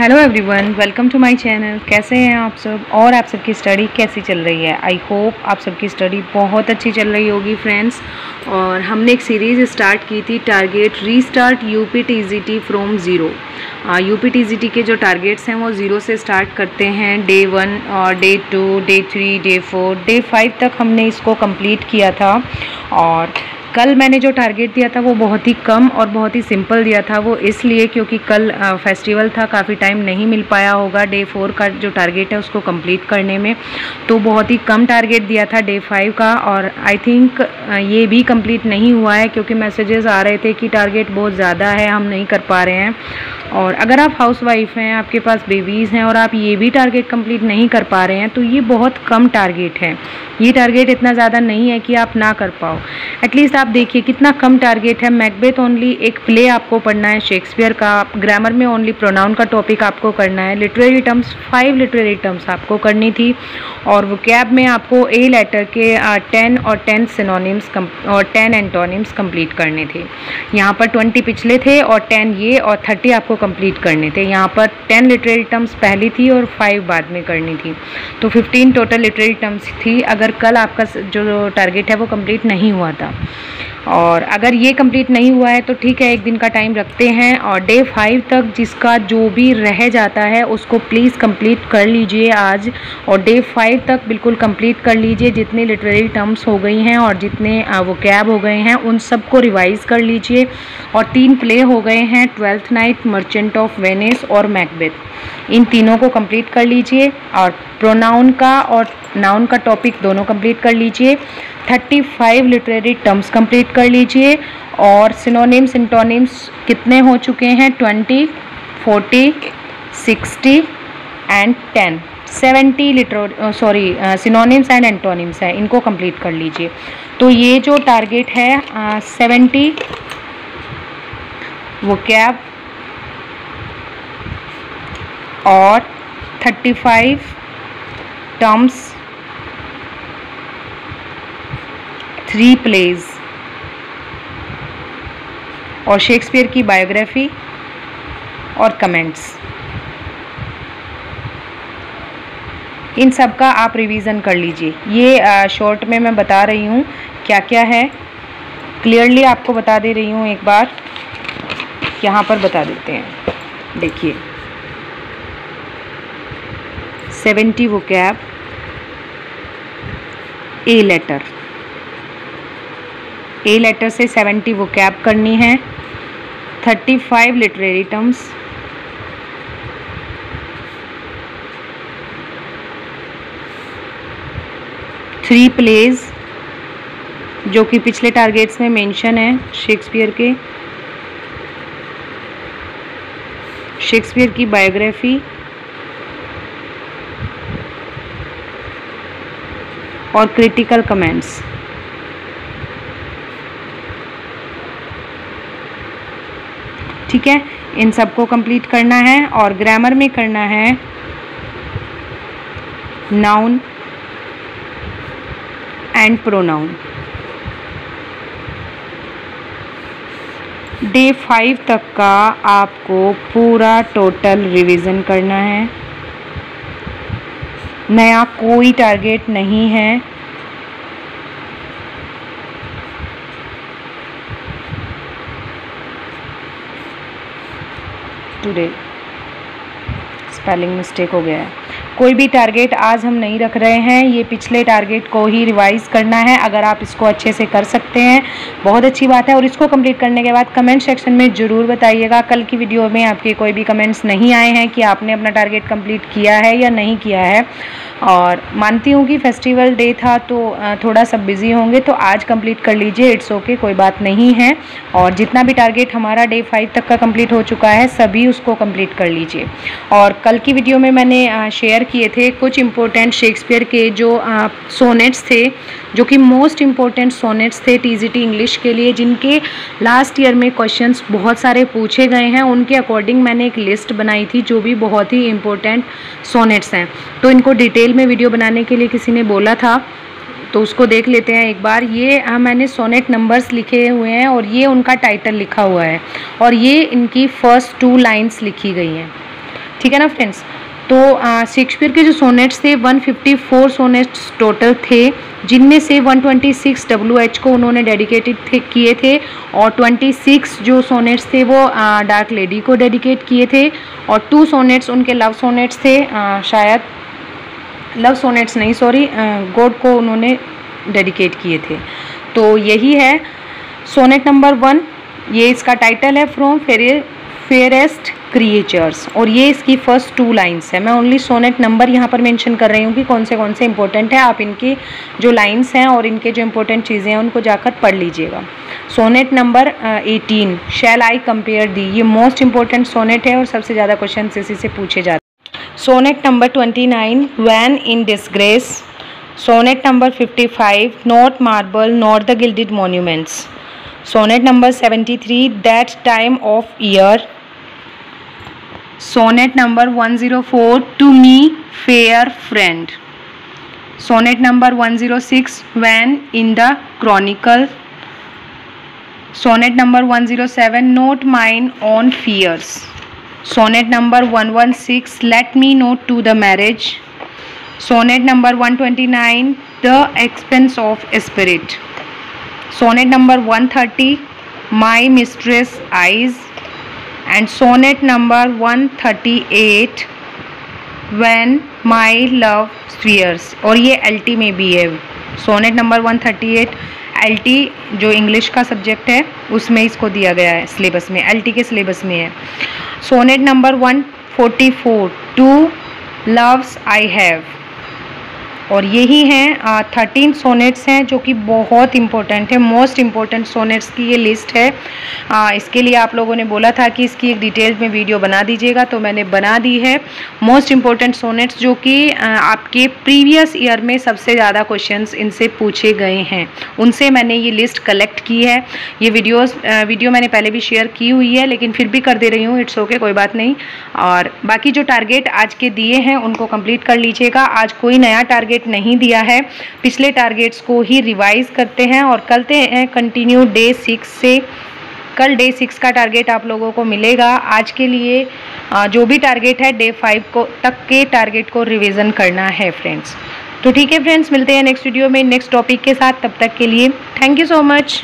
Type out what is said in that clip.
Hello everyone welcome to my channel कैसे हैं आप सब? और आप सबकी स्टडी कैसी चल रही है? आई होप आप सबकी स्टडी बहुत अच्छी चल रही होगी फ्रेंड्स और हमने एक सीरीज़ स्टार्ट की थी target restart UP TGT from zero UP TGT के जो टारगेट्स हैं, वो ज़ीरो से स्टार्ट करते हैं. डे वन और day two day three day four day five तक हमने इसको कंप्लीट किया था. और कल मैंने जो टारगेट दिया था वो बहुत ही कम और बहुत ही सिंपल दिया था। वो इसलिए क्योंकि कल फेस्टिवल था, काफ़ी टाइम नहीं मिल पाया होगा। डे फोर का जो टारगेट है उसको कंप्लीट करने में तो बहुत ही कम टारगेट दिया था डे फाइव का और आई थिंक ये भी कंप्लीट नहीं हुआ है क्योंकि मैसेजेस आ रहे थे कि टारगेट बहुत ज़्यादा है, हम नहीं कर पा रहे हैं। और अगर आप हाउस वाइफ हैं, आपके पास बेबीज़ हैं और आप ये भी टारगेट कंप्लीट नहीं कर पा रहे हैं तो ये बहुत कम टारगेट है। ये टारगेट इतना ज़्यादा नहीं है कि आप ना कर पाओ। एटलीस्ट आप देखिए कितना कम टारगेट है। मैकबेथ ओनली एक प्ले आपको पढ़ना है। शेक्सपियर का ग्रामर में ओनली प्रोनाउन का टॉपिक आपको करना है। Literary terms five literary terms आपको करनी थी। और वो कैब में आपको ए लेटर के टेन और टेन सिनोनिम्स और टेन एंटोनिम्स कंप्लीट करने थे। यहाँ पर ट्वेंटी पिछले थे और टेन ये और थर्टी आपको कंप्लीट करने थे। यहाँ पर टेन लिटरेरी टर्म्स पहली थी और फाइव बाद में करनी थी। तो फिफ्टीन टोटल लिटरेरी टर्म्स थी। अगर कल आपका जो टारगेट है वो कंप्लीट नहीं हुआ था। और अगर ये कंप्लीट नहीं हुआ है तो ठीक है, एक दिन का टाइम रखते हैं और डे फाइव तक जिसका जो भी रह जाता है, उसको प्लीज़ कंप्लीट कर लीजिए आज और डे फाइव तक बिल्कुल कंप्लीट कर लीजिए। जितनी लिटरेरी टर्म्स हो गई हैं और जितने वो कैब हो गए हैं, उन सबको रिवाइज़ कर लीजिए। और तीन प्ले हो गए हैं Twelfth Night Merchant of Venice और मैकबेथ इन तीनों को कंप्लीट कर लीजिए और प्रोनाउन का और नाउन का टॉपिक दोनों कंप्लीट कर लीजिए। 35 लिटरेरी टर्म्स कंप्लीट कर लीजिए और सिनोनिम्स इंटोनिम्स कितने हो चुके हैं? 20, 40, 60 and 10 70 liter sorry synonyms and antonyms है। इनको कंप्लीट कर लीजिए। तो ये जो टारगेट है सेवेंटी वो कैब और 35 टर्म्स थ्री प्लेज और शेक्सपियर की बायोग्राफी और कमेंट्स इन सब का आप रिवीजन कर लीजिए। ये शॉर्ट में मैं बता रही हूँ क्या क्या है। क्लियरली आपको बता दे रही हूँ एक बार। यहाँ पर बता देते हैं। देखिए। Seventy vocab A letter A letter से सेवेंटी वो कैप करनी है. Thirty five literary terms three plays जो कि पिछले टारगेट्स में मेंशन है शेक्सपियर के. शेक्सपियर की बायोग्राफी और क्रिटिकल कमेंट्स ठीक है? इन सबको कंप्लीट करना है और ग्रामर में करना है noun and pronoun day five तक का आपको पूरा टोटल रिवीजन करना है। नया कोई टारगेट नहीं है। टुडे स्पेलिंग मिस्टेक हो गया है। कोई भी टारगेट आज हम नहीं रख रहे हैं, ये पिछले टारगेट को ही रिवाइज करना है, अगर आप इसको अच्छे से कर सकते हैं। बहुत अच्छी बात है और इसको कंप्लीट करने के बाद कमेंट सेक्शन में ज़रूर बताइएगा। कल की वीडियो में आपके कोई भी कमेंट्स नहीं आए हैं कि आपने अपना टारगेट कंप्लीट किया है या नहीं किया है। और मानती हूँ कि फेस्टिवल डे था तो थोड़ा सब बिज़ी होंगे तो आज कंप्लीट कर लीजिए इट्स ओके कोई बात नहीं है। और जितना भी टारगेट हमारा डे फाइव तक का कंप्लीट हो चुका है, सभी उसको कंप्लीट कर लीजिए। और कल की वीडियो में मैंने शेयर किए थे कुछ इम्पोर्टेंट शेक्सपियर के जो सोनेट्स थे जो कि मोस्ट इम्पोर्टेंट सोनेट्स थे टीजीटी इंग्लिश के लिए जिनके लास्ट ईयर में क्वेश्चंस बहुत सारे पूछे गए हैं। उनके अकॉर्डिंग मैंने एक लिस्ट बनाई थी जो भी बहुत ही इम्पोर्टेंट सोनेट्स हैं। तो इनको डिटेल में वीडियो बनाने के लिए किसी ने बोला था तो उसको देख लेते हैं एक बार। ये आ, मैंने सोनेट नंबर्स लिखे हुए हैं और ये उनका टाइटल लिखा हुआ है। और ये इनकी फ़र्स्ट टू लाइंस लिखी गई हैं। ठीक है ना फ्रेंड्स तो शेक्सपियर के जो सोनेट्स थे 154 सोनेट्स टोटल थे जिनमें से 126 डब्ल्यू एच को उन्होंने डेडिकेटेड थे किए थे और 26 जो सोनेट्स थे वो डार्क लेडी को डेडिकेट किए थे और टू सोनेट्स उनके लव सोनेट्स थे आ, शायद लव सोनेट्स नहीं सॉरी गॉड को उन्होंने डेडिकेट किए थे। तो यही है सोनेट नंबर वन ये इसका टाइटल है फ्रॉम फेरे फेयरेस्ट क्रिएचर्स और ये इसकी फ़र्स्ट टू लाइंस है। मैं ओनली सोनेट नंबर यहाँ पर मेंशन कर रही हूँ कि कौन से कौन से इंपॉर्टेंट है। आप इनकी जो लाइंस हैं और इनके जो इंपॉर्टेंट चीज़ें हैं, उनको जाकर पढ़ लीजिएगा। Sonnet number eighteen shall I compare thee ये मोस्ट इंपॉर्टेंट सोनेट है और सबसे ज़्यादा क्वेश्चन इसी से पूछे जाते हैं। Sonnet number twenty nine when in disgrace sonnet number fifty five not marble not the gilded monuments sonnet number seventy three that time of year sonnet number 104 to me fair friend. Sonnet number 106 when in the chronicle. Sonnet number 107 note mine on fears. Sonnet number 116 let me note to the marriage. Sonnet number 129 the expense of spirit. Sonnet number 130 my mistress eyes and sonnet number 138 when my love swears. और ये LT में भी है। Sonnet number 138 L जो English का subject है, उसमें इसको दिया गया है सिलेबस में। एलटी के सिलेबस में है। Sonnet number 144 two loves I have और यही हैं थर्टीन सोनेट्स हैं जो कि बहुत इंपॉर्टेंट है मोस्ट इंपॉर्टेंट सोनेट्स की ये लिस्ट है। आ, इसके लिए आप लोगों ने बोला था कि इसकी एक डिटेल में वीडियो बना दीजिएगा तो मैंने बना दी है। मोस्ट इंपॉर्टेंट सोनेट्स जो कि आपके प्रीवियस ईयर में सबसे ज़्यादा क्वेश्चंस इनसे पूछे गए हैं। उनसे मैंने ये लिस्ट कलेक्ट की है। ये वीडियोस वीडियो मैंने पहले भी शेयर की हुई है लेकिन फिर भी कर दे रही हूँ इट्स ओके कोई बात नहीं। और बाकी जो टारगेट आज के दिए हैं उनको कंप्लीट कर लीजिएगा। आज कोई नया टारगेट टारगेट नहीं दिया है। पिछले टारगेट्स को ही रिवाइज करते हैं और करते हैं कंटिन्यू डे सिक्स से कल डे सिक्स का टारगेट आप लोगों को मिलेगा। आज के लिए जो भी टारगेट है डे फाइव को, तक के टारगेट को रिविज़न करना है फ्रेंड्स तो ठीक है फ्रेंड्स मिलते हैं नेक्स्ट वीडियो में नेक्स्ट टॉपिक के साथ। तब तक के लिए थैंक यू सो मच